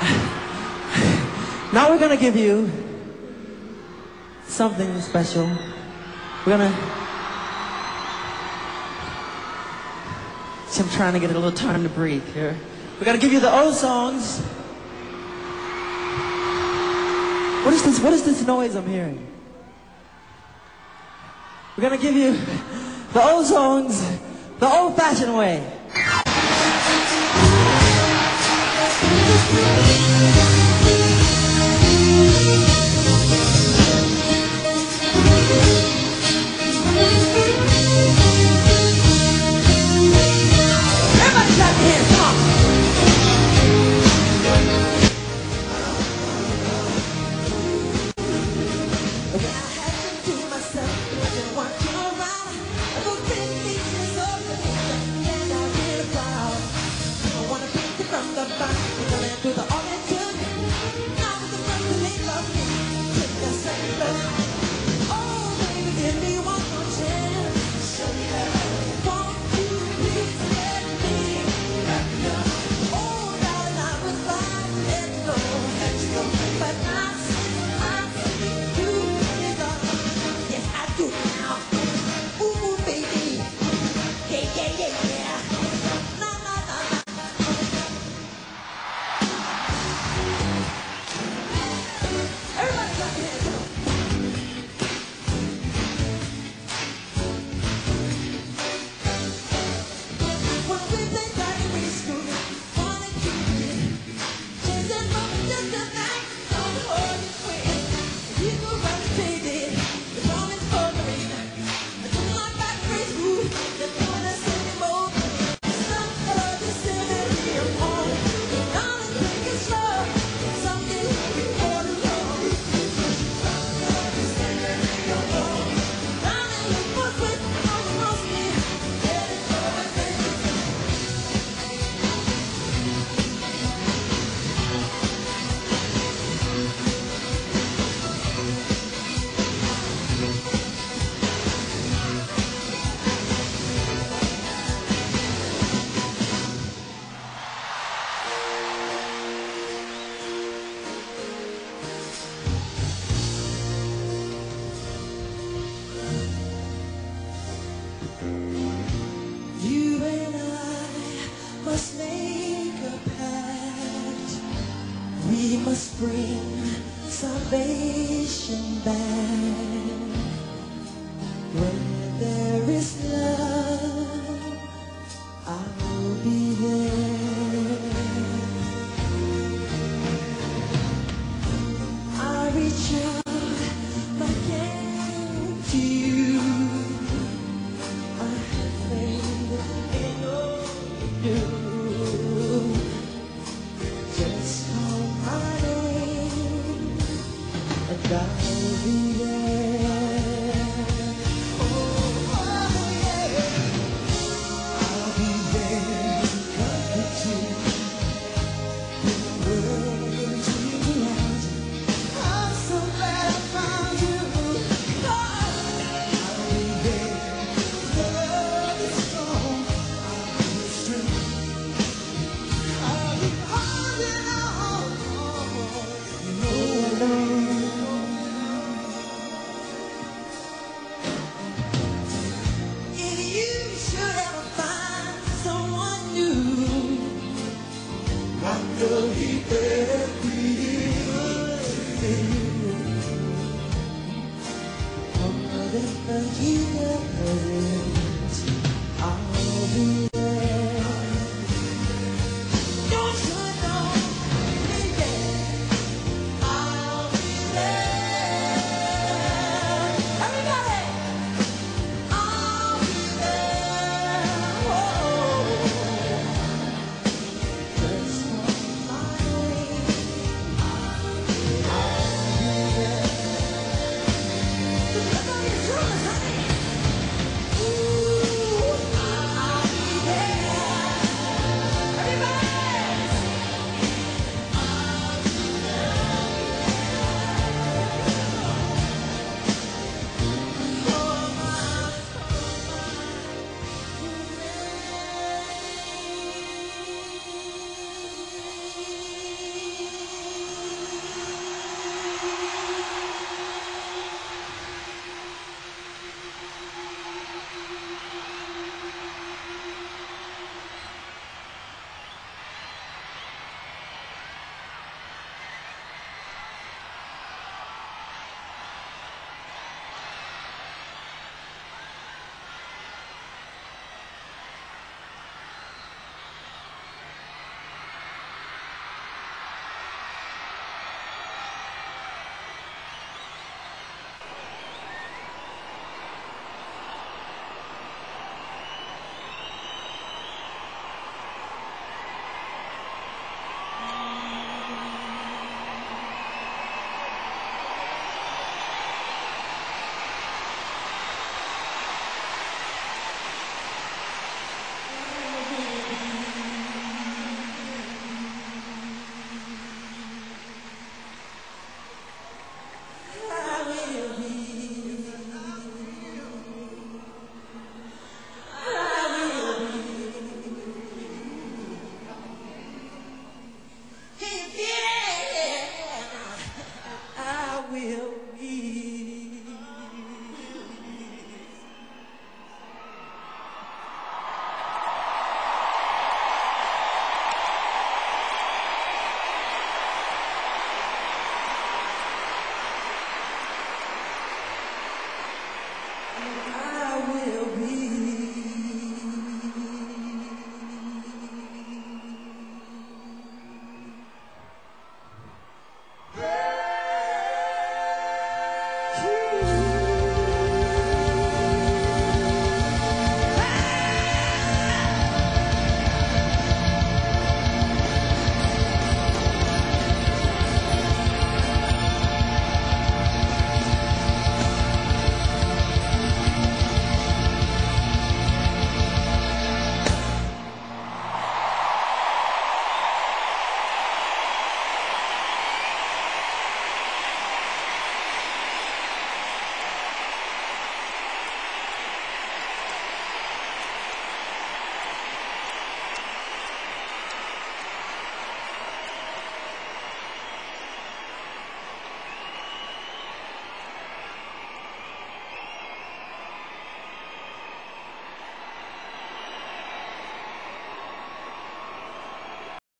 now we're gonna give you something special. We're gonna. See, I'm trying to get a little time to breathe here. We're gonna give you the old songs. What is this? What is this noise I'm hearing? We're gonna give you the old songs, the old-fashioned way. must bring salvation back. Ikaw din